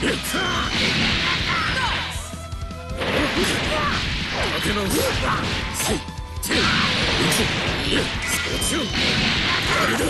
Yeah. け直すせい。てい。くぞ。落ちろ誰だ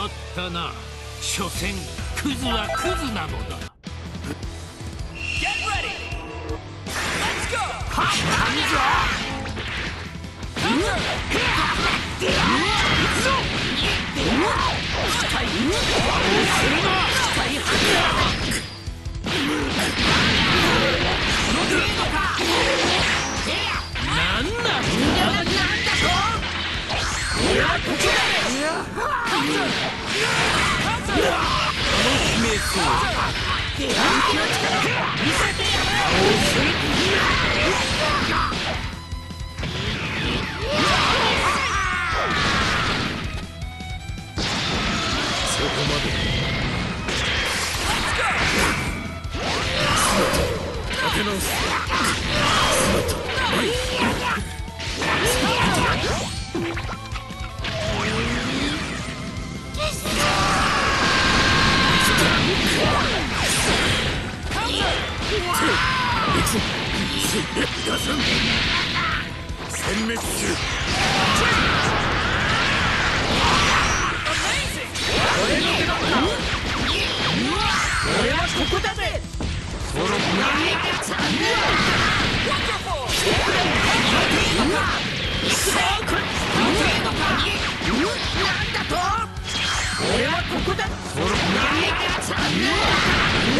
終わったな所詮クズはクズなのだ ready! Let's go! な姫そ殲滅する俺はここだと俺はここだ人形なき行くぜ人形なき行くぜ人形なき行くぜなんだ。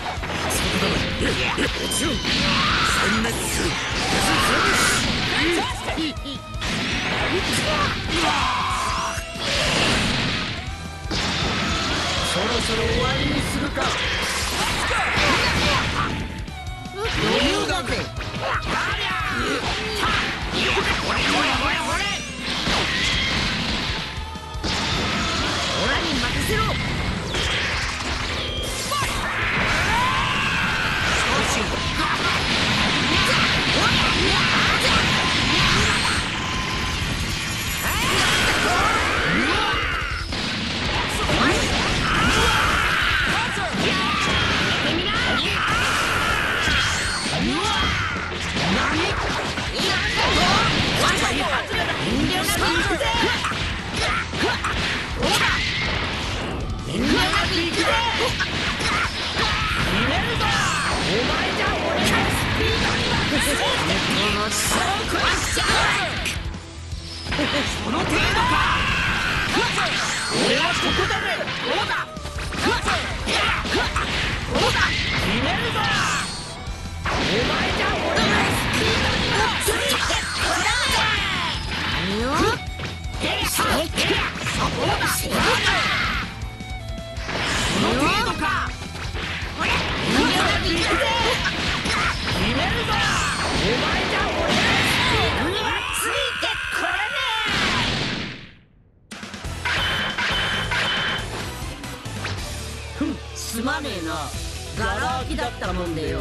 そこだなもちろそろ終わりにするか。余裕だぜオラに任せろこの程度か俺はここだぜどうだすまねえな。ガラ空きだったもんでよ。